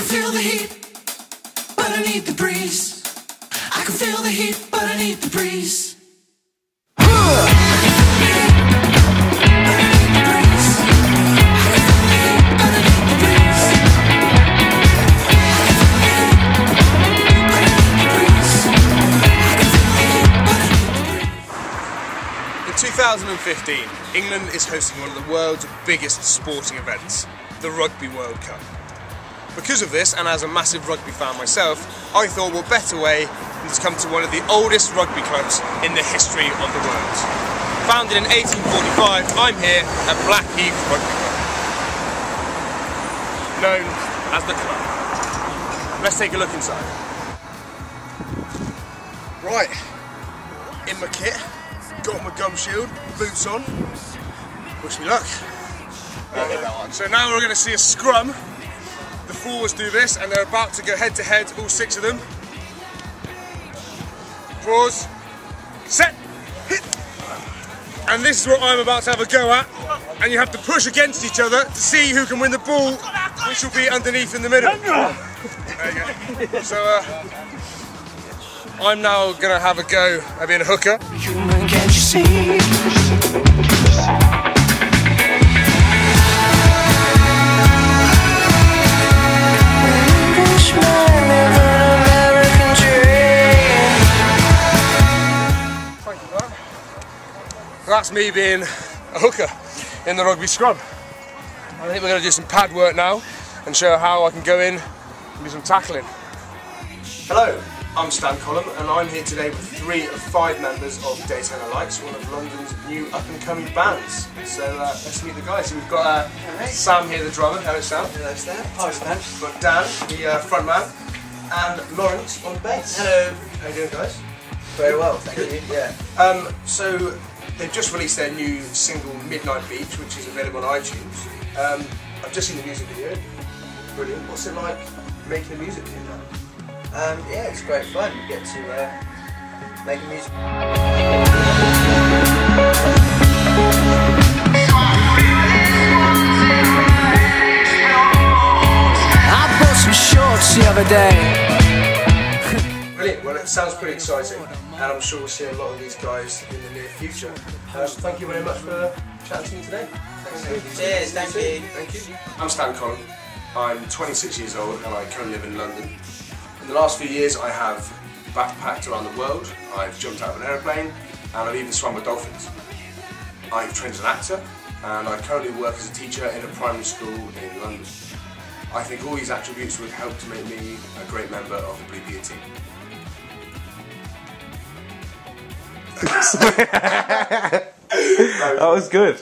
can feel the heat, but I need the breeze. I can feel the heat, but I need the breeze. In 2015, England is hosting one of the world's biggest sporting events, the Rugby World Cup. Because of this, and as a massive rugby fan myself, I thought what better way than to come to one of the oldest rugby clubs in the history of the world. Founded in 1845, I'm here at Blackheath Rugby Club, known as the club. Let's take a look inside. Right, in my kit, got my gum shield, boots on. Wish me luck. So now we're going to see a scrum. The forwards do this, and they're about to go head to head, all six of them. Pause. Set. Hit. And this is what I'm about to have a go at. And you have to push against each other to see who can win the ball, which will be underneath in the middle. There you go. So uh, I'm now going to have a go at being a hooker. That's me being a hooker in the rugby scrum. I think we're going to do some pad work now and show how I can go in and do some tackling. Hello, I'm Stan Colomb and I'm here today with three of five members of Daytona Lights, one of London's new up and coming bands. So uh, let's meet the guys. So we've got uh, Sam here, the drummer. Hello, Sam. Hello, Stan. Hi, Stan. We've got Dan, the uh, front man, and Lawrence on bass. Hello. How are you doing, guys? Very well, thank you. Yeah. Um, so they've just released their new single Midnight Beach, which is available on iTunes. Um, I've just seen the music video. Brilliant. What's it like making a music video now? Um, yeah, it's great fun. You get to uh, make music. I bought some shorts the other day. Brilliant. Well, it sounds pretty exciting, and I'm sure we'll see a lot of these guys in the near future. Um, thank you very much for chatting to me today. Thanks. Cheers, thank you. Thank you. I'm Stan Colomb. I'm 26 years old and I currently live in London. In the last few years I have backpacked around the world, I've jumped out of an aeroplane and I've even swum with dolphins. I've trained as an actor and I currently work as a teacher in a primary school in London. I think all these attributes would help to make me a great member of the Blue Peter team. That was good.